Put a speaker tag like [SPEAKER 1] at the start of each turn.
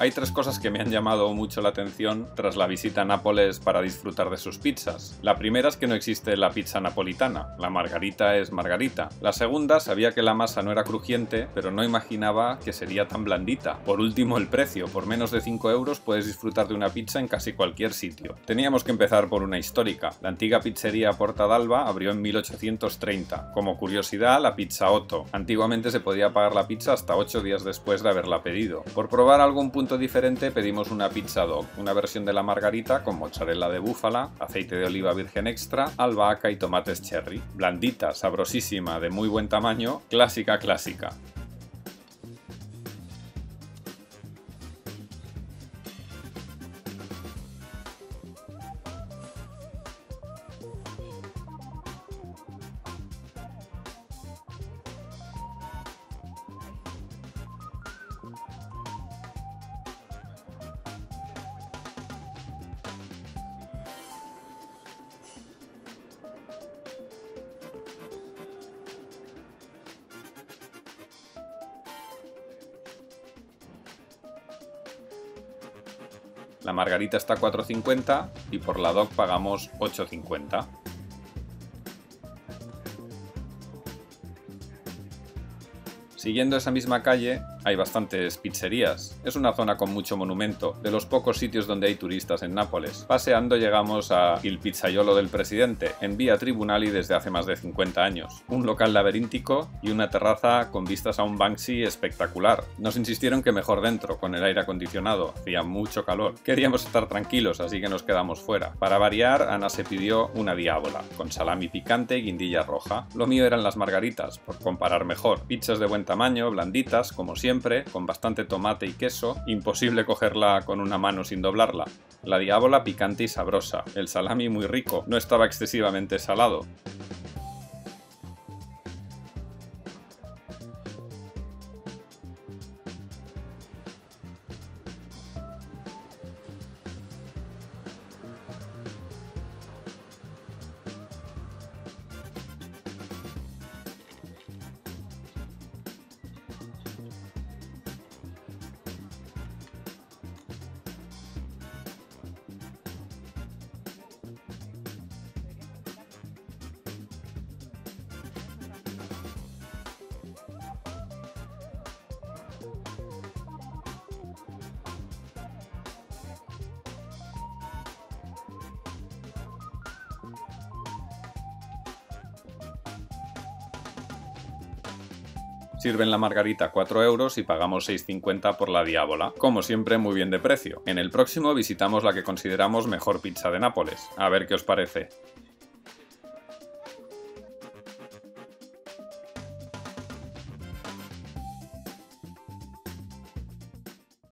[SPEAKER 1] Hay tres cosas que me han llamado mucho la atención tras la visita a Nápoles para disfrutar de sus pizzas. La primera es que no existe la pizza napolitana, la margarita es margarita. La segunda, sabía que la masa no era crujiente, pero no imaginaba que sería tan blandita. Por último, el precio, por menos de 5 euros puedes disfrutar de una pizza en casi cualquier sitio. Teníamos que empezar por una histórica. La antigua pizzería Porta d'Alba abrió en 1830. Como curiosidad, la pizza Otto. Antiguamente se podía pagar la pizza hasta 8 días después de haberla pedido. Por probar algún punto diferente pedimos una pizza dog, una versión de la margarita con mozzarella de búfala, aceite de oliva virgen extra, albahaca y tomates cherry. Blandita, sabrosísima, de muy buen tamaño, clásica clásica. La margarita está a 4.50 y por la DOC pagamos 8.50. Siguiendo esa misma calle hay bastantes pizzerías. Es una zona con mucho monumento, de los pocos sitios donde hay turistas en Nápoles. Paseando llegamos a Il Pizzaiolo del Presidente, en vía Tribunali desde hace más de 50 años. Un local laberíntico y una terraza con vistas a un Banksy espectacular. Nos insistieron que mejor dentro, con el aire acondicionado. Hacía mucho calor. Queríamos estar tranquilos, así que nos quedamos fuera. Para variar, Ana se pidió una diábola, con salami picante y guindilla roja. Lo mío eran las margaritas, por comparar mejor. Pizzas de buen tamaño, blanditas, como con bastante tomate y queso, imposible cogerla con una mano sin doblarla. La diábola picante y sabrosa, el salami muy rico, no estaba excesivamente salado. Sirven la margarita 4 euros y pagamos 6,50 por la diábola. Como siempre, muy bien de precio. En el próximo visitamos la que consideramos mejor pizza de Nápoles. A ver qué os parece.